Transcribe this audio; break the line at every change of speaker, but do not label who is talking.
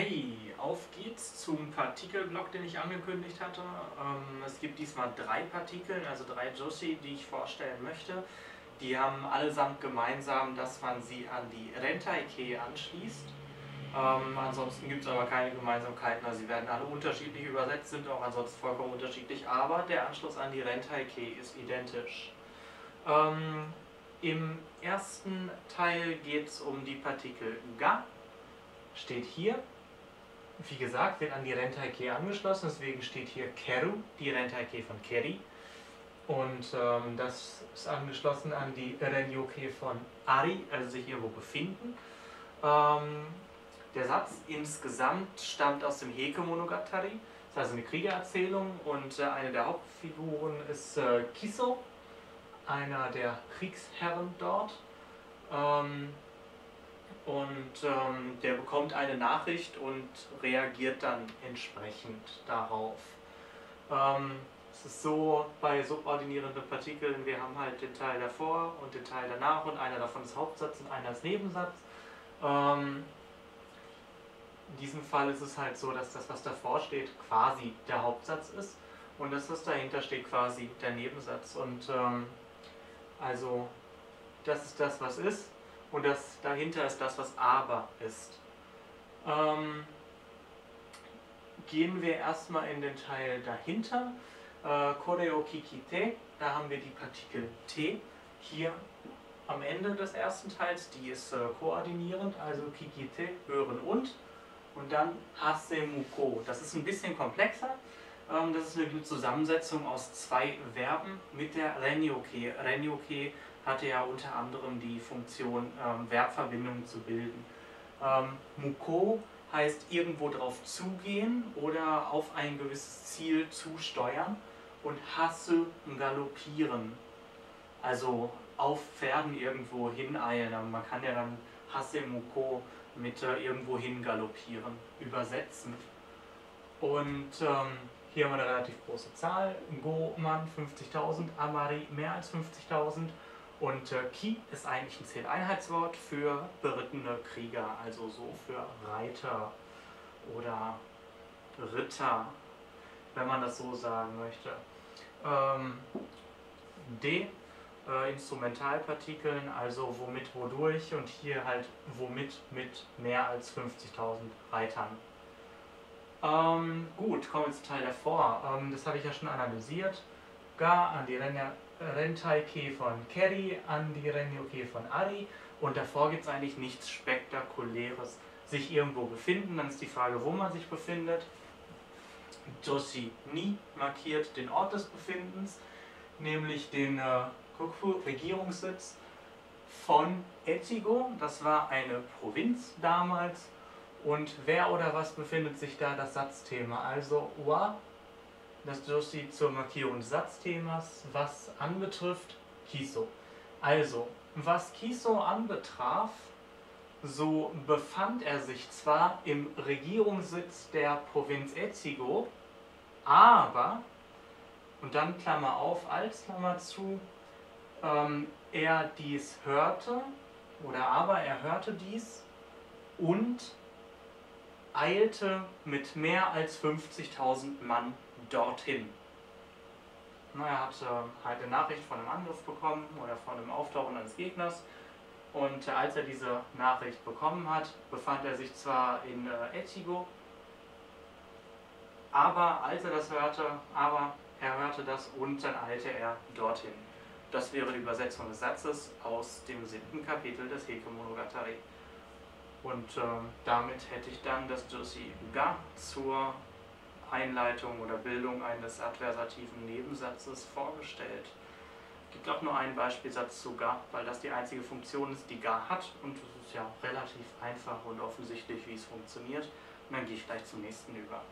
Hey, auf geht's zum Partikelblock, den ich angekündigt hatte. Ähm, es gibt diesmal drei Partikel, also drei Joshi, die ich vorstellen möchte. Die haben allesamt gemeinsam, dass man sie an die Rentai-Kei anschließt. Ähm, ansonsten gibt es aber keine Gemeinsamkeiten, also sie werden alle unterschiedlich übersetzt, sind auch ansonsten vollkommen unterschiedlich, aber der Anschluss an die Rentai-Kei ist identisch. Ähm, Im ersten Teil geht es um die Partikel Ga, steht hier. Wie gesagt, wird an die Rentai-Kei angeschlossen, deswegen steht hier Keru, die Rentai-Kei von Keri. Und ähm, das ist angeschlossen an die Renyo-Kei von Ari, also sich irgendwo befinden. Ähm, der Satz insgesamt stammt aus dem Heike Monogatari, das ist also eine Kriegererzählung und äh, eine der Hauptfiguren ist äh, Kiso, einer der Kriegsherren dort. Ähm, und ähm, der bekommt eine Nachricht und reagiert dann entsprechend darauf. Ähm, es ist so bei subordinierenden Partikeln, wir haben halt den Teil davor und den Teil danach und einer davon ist Hauptsatz und einer ist Nebensatz. Ähm, in diesem Fall ist es halt so, dass das, was davor steht, quasi der Hauptsatz ist und das, was dahinter steht, quasi der Nebensatz. Und ähm, also das ist das, was ist und das dahinter ist das, was aber ist. Ähm, gehen wir erstmal in den Teil dahinter. Äh, Koreo Kikite, da haben wir die Partikel T hier am Ende des ersten Teils, die ist äh, koordinierend, also Kikite, hören und. Und dann Hasemuko, das ist ein bisschen komplexer. Ähm, das ist eine Zusammensetzung aus zwei Verben mit der Renyoke. Renyoke hatte ja unter anderem die Funktion, ähm, Verbverbindungen zu bilden. Ähm, Muko heißt irgendwo drauf zugehen oder auf ein gewisses Ziel zusteuern und Hasse galoppieren, also auf Pferden irgendwo hineilen. Man kann ja dann Hasse Muko mit äh, irgendwo hin galoppieren übersetzen. Und ähm, hier haben wir eine relativ große Zahl. Go-Mann 50.000, Amari mehr als 50.000 und äh, Ki ist eigentlich ein Zähleinheitswort für berittene Krieger, also so für Reiter oder Ritter, wenn man das so sagen möchte. Ähm, D, äh, Instrumentalpartikeln, also womit, wodurch und hier halt womit mit mehr als 50.000 Reitern. Ähm, gut, kommen wir zum Teil davor. Ähm, das habe ich ja schon analysiert. Ga an die Renner Rentai-Key von Kerry an die Renyo-Key von Ari und davor gibt es eigentlich nichts Spektakuläres. Sich irgendwo befinden, dann ist die Frage, wo man sich befindet. Joshi Ni markiert den Ort des Befindens, nämlich den äh, Regierungssitz von Echigo. Das war eine Provinz damals. Und wer oder was befindet sich da? Das Satzthema. Also Wa das Joshi zur Markierung des Satzthemas, was anbetrifft Kiso. Also, was Kiso anbetraf, so befand er sich zwar im Regierungssitz der Provinz Echigo, aber, und dann Klammer auf, als Klammer zu, ähm, er dies hörte, oder aber er hörte dies und eilte mit mehr als 50.000 Mann dorthin. Er hat äh, halt eine Nachricht von einem Angriff bekommen oder von einem Auftauchen eines Gegners. Und äh, als er diese Nachricht bekommen hat, befand er sich zwar in äh, Echigo, aber als er das hörte, aber er hörte das und dann eilte er dorthin. Das wäre die Übersetzung des Satzes aus dem siebten Kapitel des Heike Monogatari. Und äh, damit hätte ich dann das Joshi Ga zur Einleitung oder Bildung eines adversativen Nebensatzes vorgestellt. Es gibt auch nur einen Beispielsatz zu gar, weil das die einzige Funktion ist, die gar hat und es ist ja relativ einfach und offensichtlich, wie es funktioniert. Und dann gehe ich gleich zum nächsten über.